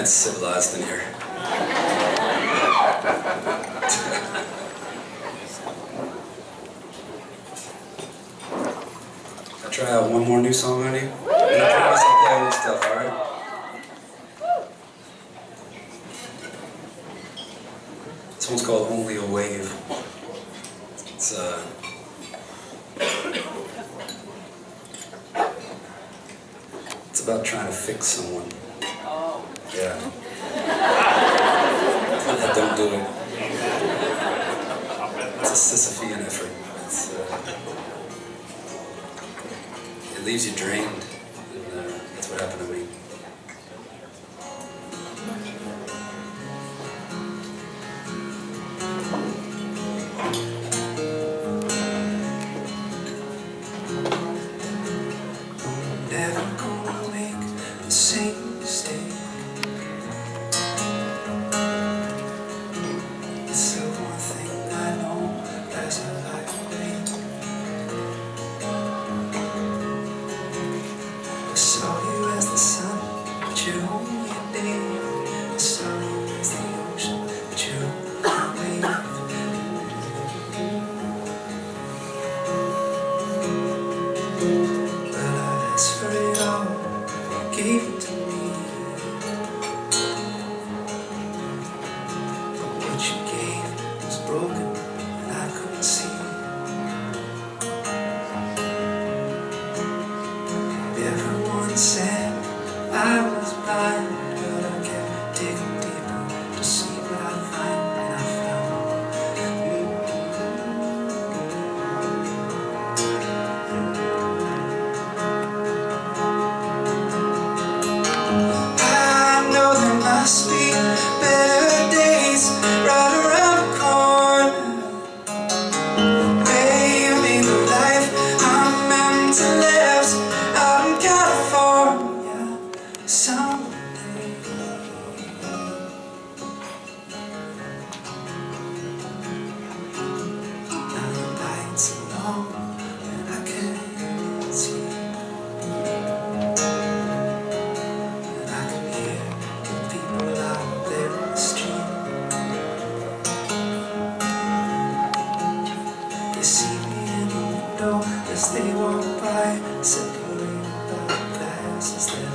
it's civilized in here. I'll try out one more new song on you. And I promise I'll play old stuff, alright? This one's called Only a Wave. It's uh It's about trying to fix someone. Yeah. Don't do it. It's a Sisyphean effort. Uh, it leaves you drained, and uh, that's what happened to me. Gave it to me. What you gave was broken, there They see me in the window as they walk by, separated by glass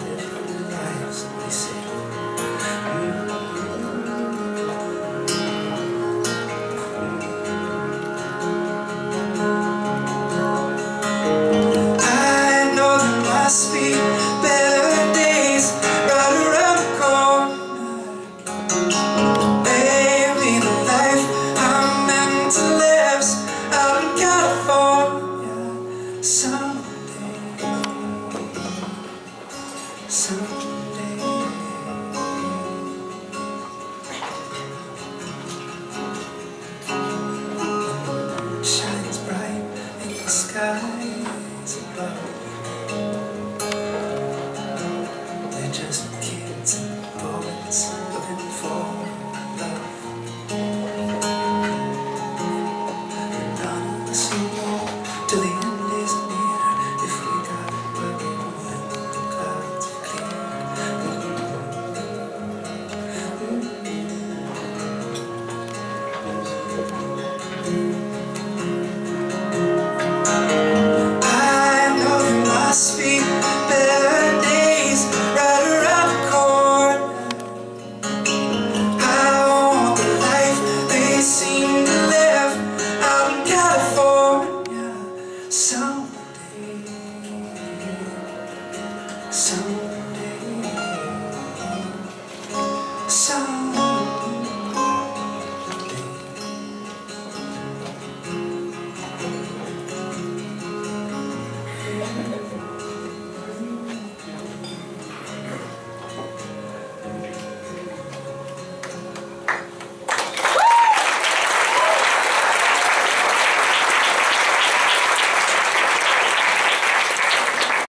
So.